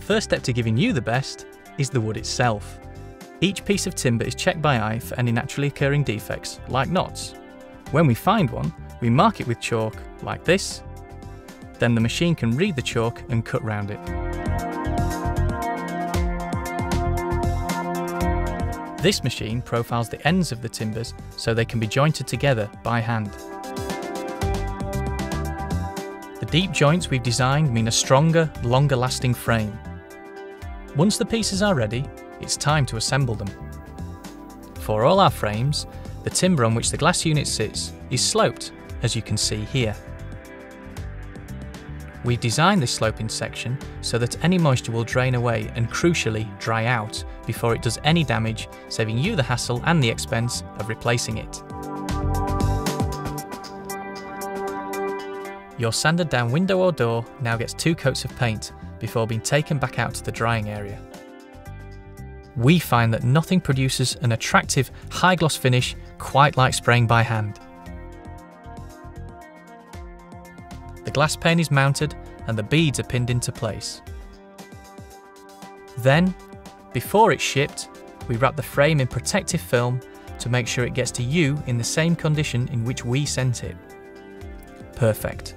first step to giving you the best is the wood itself. Each piece of timber is checked by eye for any naturally occurring defects, like knots. When we find one, we mark it with chalk, like this. Then the machine can read the chalk and cut round it. This machine profiles the ends of the timbers so they can be jointed together by hand. The deep joints we've designed mean a stronger, longer lasting frame. Once the pieces are ready, it's time to assemble them. For all our frames, the timber on which the glass unit sits is sloped, as you can see here. We've designed this sloping section so that any moisture will drain away and crucially dry out before it does any damage, saving you the hassle and the expense of replacing it. Your sanded down window or door now gets two coats of paint before being taken back out to the drying area. We find that nothing produces an attractive high gloss finish quite like spraying by hand. The glass pane is mounted and the beads are pinned into place. Then, before it's shipped, we wrap the frame in protective film to make sure it gets to you in the same condition in which we sent it. Perfect.